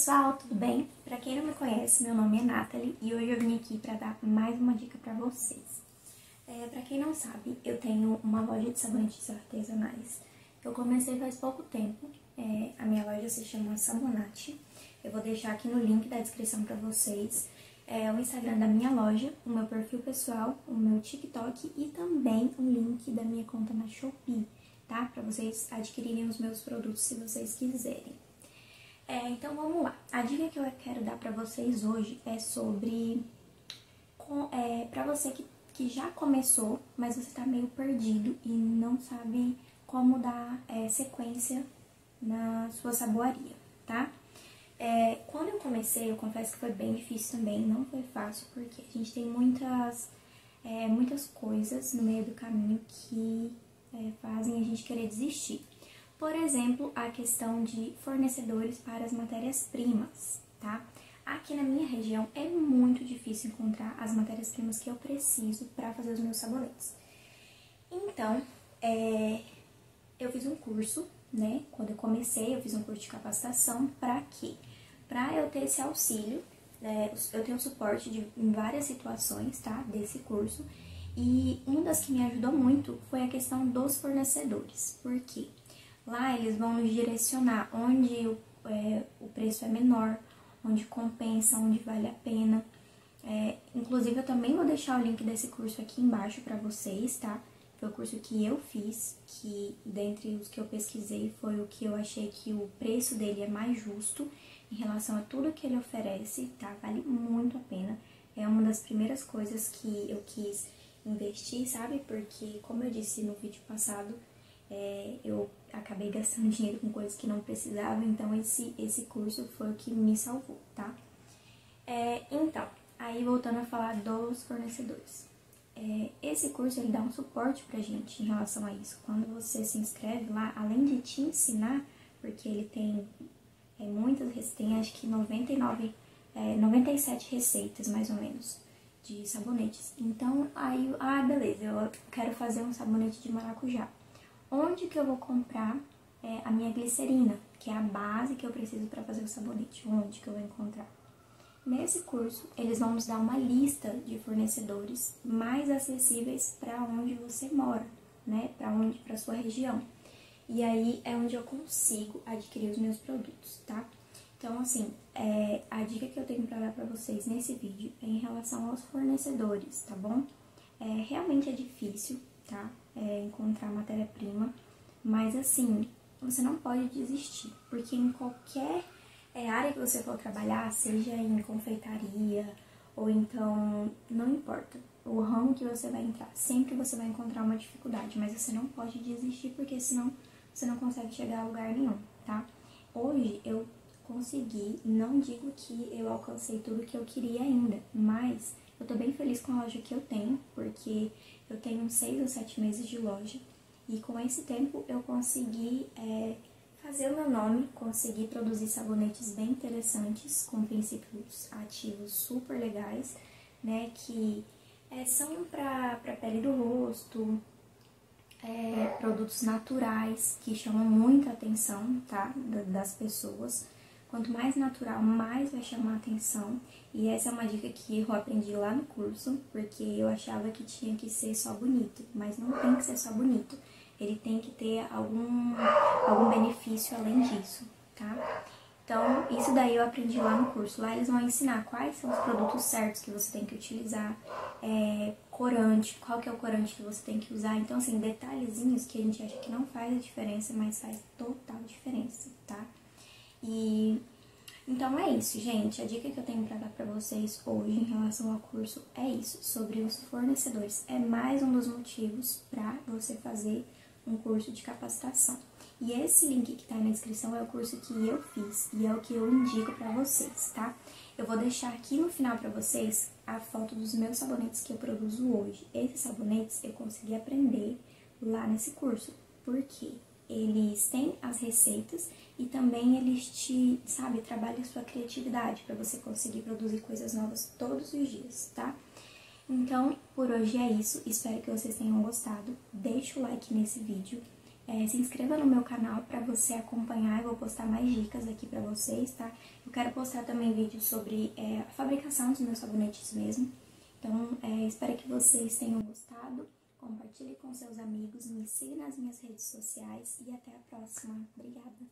pessoal, tudo bem? Pra quem não me conhece, meu nome é Nathalie e hoje eu vim aqui pra dar mais uma dica pra vocês. É, pra quem não sabe, eu tenho uma loja de sabonetes artesanais. Eu comecei faz pouco tempo, é, a minha loja se chama Sabonate. Eu vou deixar aqui no link da descrição pra vocês é, o Instagram da minha loja, o meu perfil pessoal, o meu TikTok e também o link da minha conta na Shopee, tá? Pra vocês adquirirem os meus produtos se vocês quiserem. É, então vamos lá. A dica que eu quero dar para vocês hoje é sobre é, para você que, que já começou, mas você tá meio perdido e não sabe como dar é, sequência na sua saboaria, tá? É, quando eu comecei, eu confesso que foi bem difícil também, não foi fácil, porque a gente tem muitas, é, muitas coisas no meio do caminho que é, fazem a gente querer desistir. Por exemplo, a questão de fornecedores para as matérias-primas, tá? Aqui na minha região é muito difícil encontrar as matérias-primas que eu preciso para fazer os meus sabonetes. Então, é, eu fiz um curso, né? Quando eu comecei, eu fiz um curso de capacitação para quê? Para eu ter esse auxílio, né? eu tenho suporte de, em várias situações, tá? Desse curso. E uma das que me ajudou muito foi a questão dos fornecedores. Por quê? Lá eles vão nos direcionar onde o, é, o preço é menor, onde compensa, onde vale a pena. É, inclusive, eu também vou deixar o link desse curso aqui embaixo para vocês, tá? Foi o curso que eu fiz, que dentre os que eu pesquisei foi o que eu achei que o preço dele é mais justo em relação a tudo que ele oferece, tá? Vale muito a pena. É uma das primeiras coisas que eu quis investir, sabe? Porque, como eu disse no vídeo passado, é, eu acabei gastando dinheiro com coisas que não precisava, então esse, esse curso foi o que me salvou, tá? É, então, aí voltando a falar dos fornecedores. É, esse curso ele dá um suporte pra gente em relação a isso. Quando você se inscreve lá, além de te ensinar, porque ele tem é, muitas, tem acho que 99, é, 97 receitas mais ou menos de sabonetes. Então, aí, ah, beleza, eu quero fazer um sabonete de maracujá onde que eu vou comprar é, a minha glicerina, que é a base que eu preciso para fazer o sabonete, onde que eu vou encontrar. Nesse curso, eles vão nos dar uma lista de fornecedores mais acessíveis para onde você mora, né? Para onde, para sua região. E aí é onde eu consigo adquirir os meus produtos, tá? Então, assim, é, a dica que eu tenho para dar para vocês nesse vídeo é em relação aos fornecedores, tá bom? É, realmente é difícil, tá? é, encontrar matéria-prima, mas assim, você não pode desistir, porque em qualquer é, área que você for trabalhar, seja em confeitaria ou então, não importa, o ramo que você vai entrar, sempre você vai encontrar uma dificuldade, mas você não pode desistir porque senão você não consegue chegar a lugar nenhum, tá? Hoje eu consegui, não digo que eu alcancei tudo que eu queria ainda, mas eu tô bem feliz com a loja que eu tenho, porque eu tenho seis ou sete meses de loja e com esse tempo eu consegui é, fazer o meu nome, consegui produzir sabonetes bem interessantes, com princípios ativos super legais, né, que é, são para a pele do rosto, é, produtos naturais que chamam muita atenção, tá, das pessoas. Quanto mais natural, mais vai chamar atenção. E essa é uma dica que eu aprendi lá no curso, porque eu achava que tinha que ser só bonito, mas não tem que ser só bonito. Ele tem que ter algum, algum benefício além disso, tá? Então, isso daí eu aprendi lá no curso. Lá eles vão ensinar quais são os produtos certos que você tem que utilizar, é, corante, qual que é o corante que você tem que usar. Então, assim, detalhezinhos que a gente acha que não faz a diferença, mas faz total diferença, tá? E então é isso, gente. A dica que eu tenho para dar para vocês hoje em relação ao curso é isso, sobre os fornecedores. É mais um dos motivos para você fazer um curso de capacitação. E esse link que tá aí na descrição é o curso que eu fiz e é o que eu indico para vocês, tá? Eu vou deixar aqui no final para vocês a foto dos meus sabonetes que eu produzo hoje. Esses sabonetes eu consegui aprender lá nesse curso. Por quê? eles têm as receitas e também eles te, sabe, trabalham sua criatividade para você conseguir produzir coisas novas todos os dias, tá? Então, por hoje é isso. Espero que vocês tenham gostado. Deixe o like nesse vídeo. É, se inscreva no meu canal para você acompanhar. Eu vou postar mais dicas aqui para vocês, tá? Eu quero postar também vídeos sobre é, a fabricação dos meus sabonetes mesmo. Então, é, espero que vocês tenham gostado compartilhe com seus amigos, me siga nas minhas redes sociais e até a próxima. Obrigada!